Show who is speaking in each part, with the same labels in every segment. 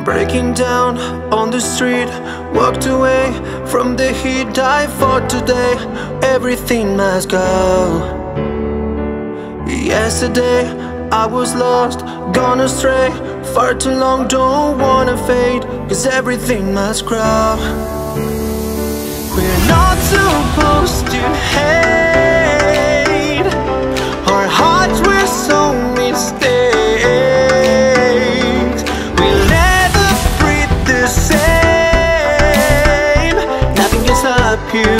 Speaker 1: Breaking down on the street Walked away from the heat I fought today. Everything must go. Yesterday I was lost, gone astray. Far too long, don't wanna fade Cause everything must grow. We're not supposed you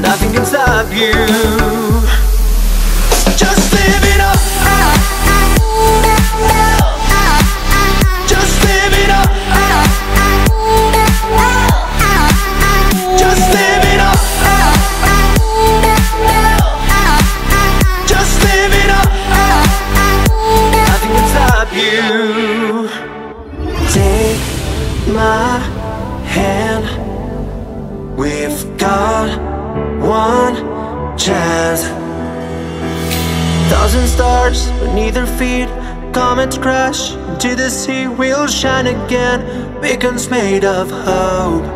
Speaker 1: Nothing can stop you just live it up. Just live it up. Just live it up. Just live it up. Nothing can stop you. Take my hand. One chance. Thousand stars beneath our feet Comets crash into the sea We'll shine again Beacons made of hope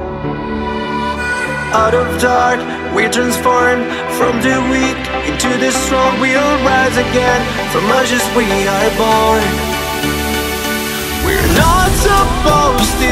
Speaker 1: Out of dark we transform From the weak into the strong We'll rise again From ashes we are born We're not supposed to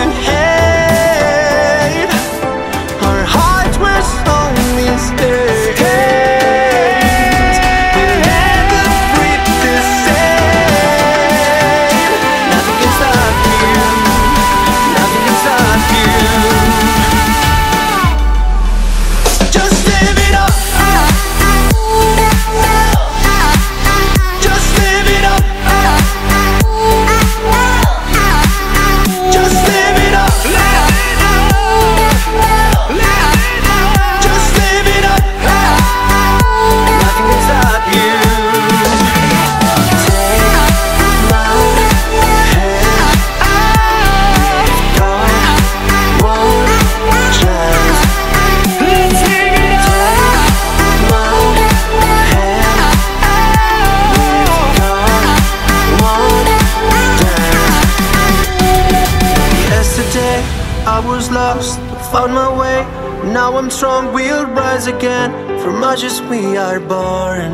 Speaker 1: I was lost, found my way. Now I'm strong, we'll rise again. From ashes we are born